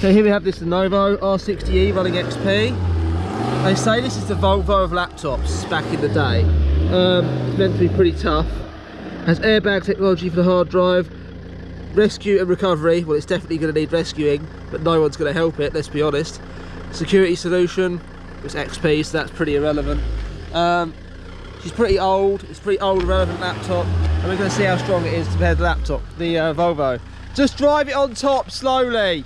So here we have this Lenovo R60E running XP. They say this is the Volvo of laptops back in the day. Um, it's meant to be pretty tough. Has airbag technology for the hard drive, rescue and recovery. Well, it's definitely going to need rescuing, but no one's going to help it, let's be honest. Security solution, it's XP, so that's pretty irrelevant. Um, she's pretty old, it's a pretty old irrelevant laptop, and we're going to see how strong it is compared to the laptop, the uh, Volvo. Just drive it on top slowly.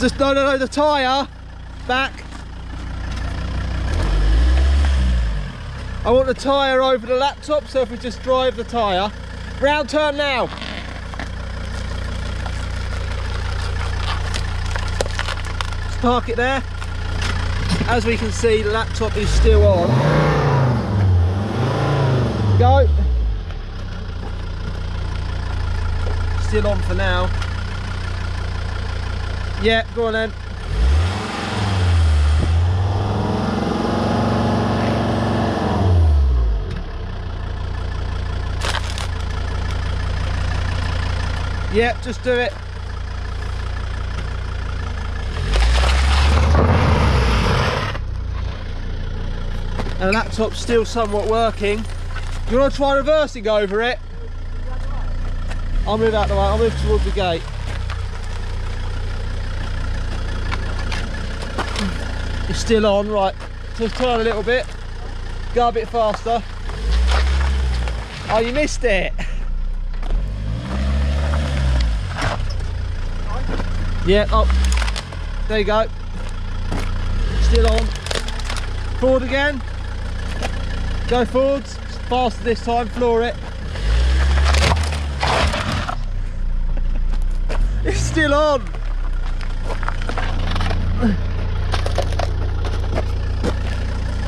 Just no, no, no, the tyre back. I want the tyre over the laptop, so if we just drive the tyre. Round turn now. Park it there. As we can see, the laptop is still on. Go. Still on for now. Yeah, go on then. Yep, just do it. And the laptop's still somewhat working. You want to try reversing over it? I'll move out the way, I'll move towards the gate. It's still on, right. Just turn a little bit. Go a bit faster. Oh, you missed it. Yeah, oh, there you go. Still on. Forward again. Go forwards. Faster this time, floor it. It's still on.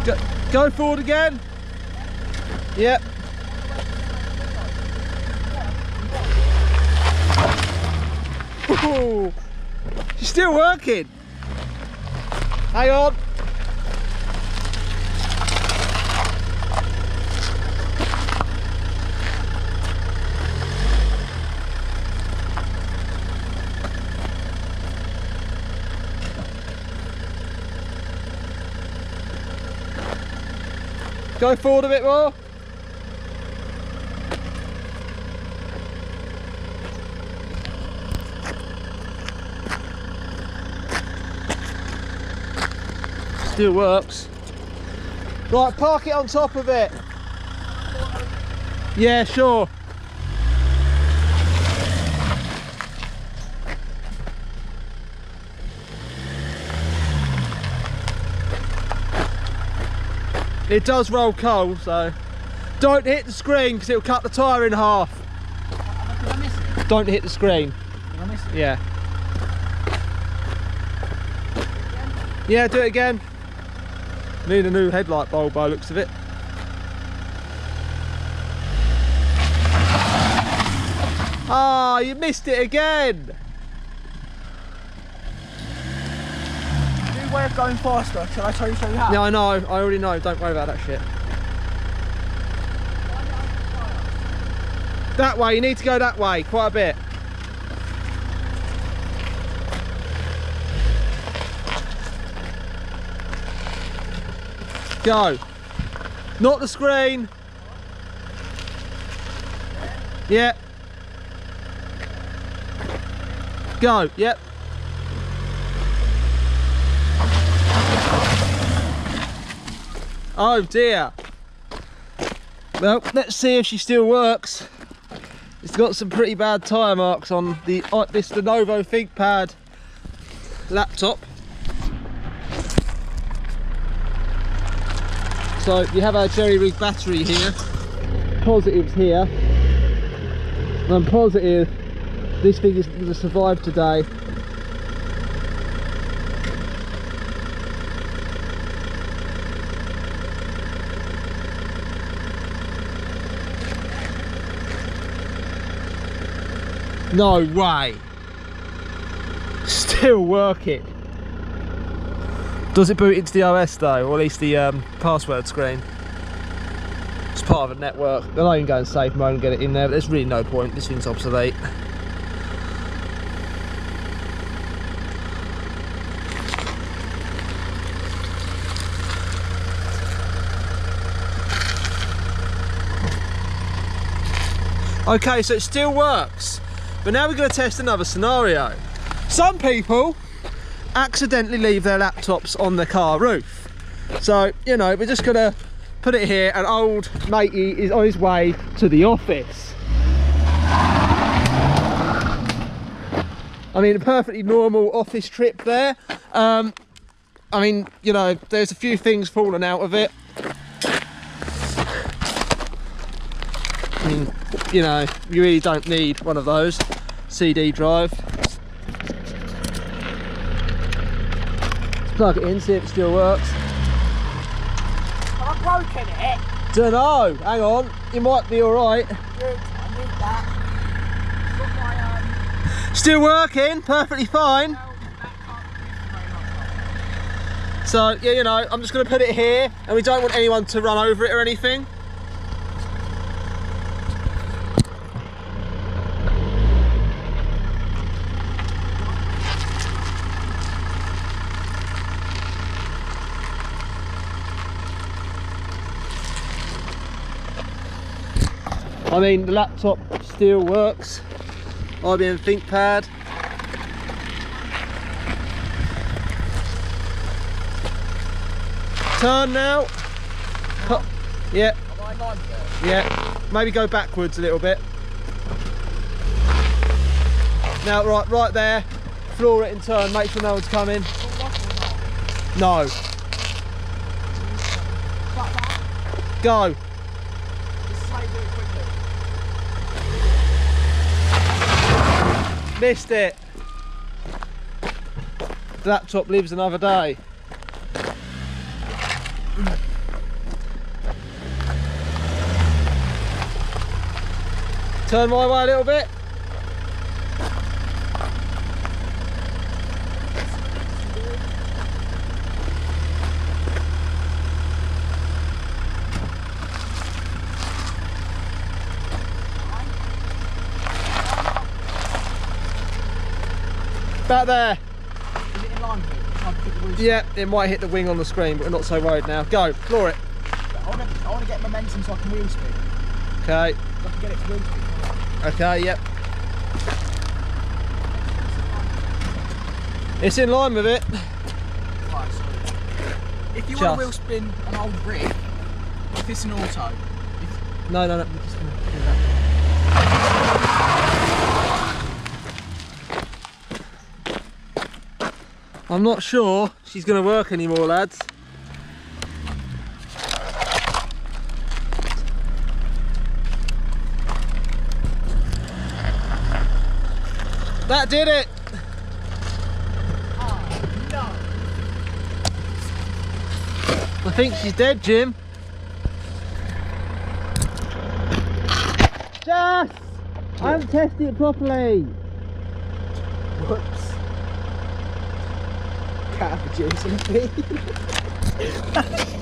Go, go forward again. Yep. Ooh. She's still working. Hang on. Go forward a bit more. Still works. Right, park it on top of it. Yeah, sure. It does roll coal, so don't hit the screen because it'll cut the tyre in half. Don't hit the screen. Yeah. Yeah, do it again. Need a new headlight bulb by looks of it. Ah, you missed it again. New way of going faster. Shall I show you, show you how? Yeah, I know. I already know. Don't worry about that shit. That way. You need to go that way quite a bit. Go. Not the screen. Yeah. Go. Yep. Oh dear. Well, let's see if she still works. It's got some pretty bad tyre marks on the uh, this Lenovo ThinkPad laptop. So you have our jerry rig battery here. Positives here. And I'm positive this thing is going to survive today. No way. Still working. Does it boot into the OS though, or at least the um, password screen? It's part of a network. Not even go in safe mode and get it in there, but there's really no point. This thing's obsolete. Okay, so it still works. But now we're going to test another scenario. Some people accidentally leave their laptops on the car roof. So, you know, we're just going to put it here and old matey is on his way to the office. I mean, a perfectly normal office trip there. Um, I mean, you know, there's a few things falling out of it. I mean, you know, you really don't need one of those. CD drive. Let's plug it in, see if it still works. Have I broken it? Don't know. Hang on, you might be all right. Good. I need that. Got my um. Still working, perfectly fine. well, that can't be very long. So yeah, you know, I'm just going to put it here, and we don't want anyone to run over it or anything. I mean, the laptop still works. IBM ThinkPad. Turn now. Cut. Yeah, yeah. Maybe go backwards a little bit. Now, right, right there. Floor it and turn. Make sure no one's coming. No. Go. Just say do it quickly. Missed it. Laptop lives another day. Turn my way a little bit. Back there. Is it in line with it? Try to put the Yeah, it might hit the wing on the screen, but we're not so worried now. Go, floor it. I want to. I want to get momentum so I can wheel spin. Okay, So I can get it to wheel spin. okay, yep. It's in line with it. Right, so if you Just. want to wheel spin an old rig, if it's an auto, if, No, no, no. we're just gonna do that. I'm not sure she's going to work anymore, lads. That did it. no. I think she's dead, Jim. Jess! I haven't tested it properly. Whoops. And beans.